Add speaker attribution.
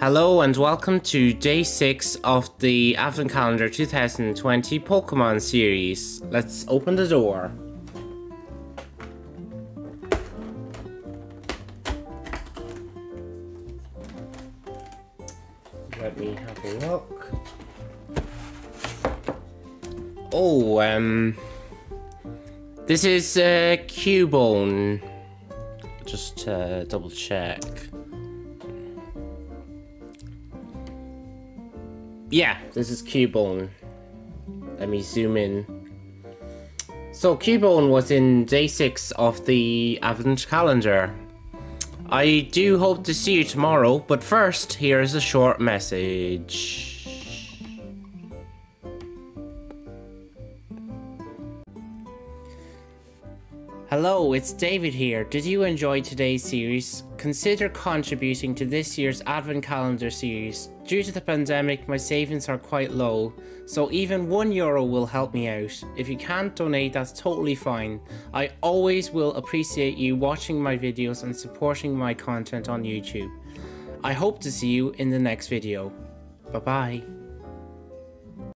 Speaker 1: Hello and welcome to day 6 of the Advent Calendar 2020 Pokemon series. Let's open the door. Let me have a look. Oh, um... This is uh, Cubone. Just uh, double check. Yeah, this is Cubone. Let me zoom in. So Cubone was in day 6 of the Advent calendar. I do hope to see you tomorrow, but first, here is a short message. Hello, it's David here. Did you enjoy today's series? Consider contributing to this year's Advent Calendar series. Due to the pandemic, my savings are quite low, so even one euro will help me out. If you can't donate, that's totally fine. I always will appreciate you watching my videos and supporting my content on YouTube. I hope to see you in the next video. Bye bye.